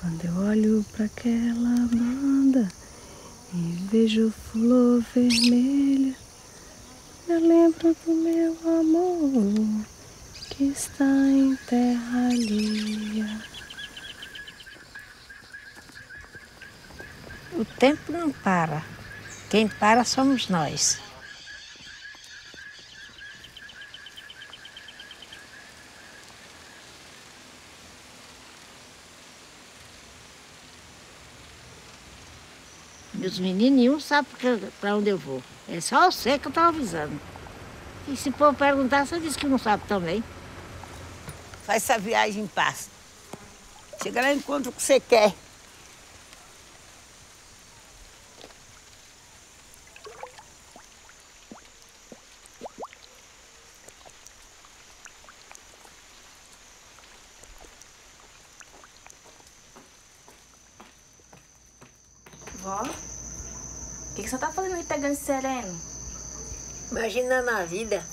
Quando eu olho para aquela banda e vejo flor vermelha, eu lembro do meu amor que está em terra alheia. O tempo não para. Quem para somos nós. Meus meninos nenhum sabe para onde eu vou. É só você que eu estou avisando. E se for perguntar, você diz que não sabe também. Faz essa viagem em paz. Chega lá e encontra o que você quer. Vó, o que, que você tá fazendo aí pegando sereno? Imaginando a vida.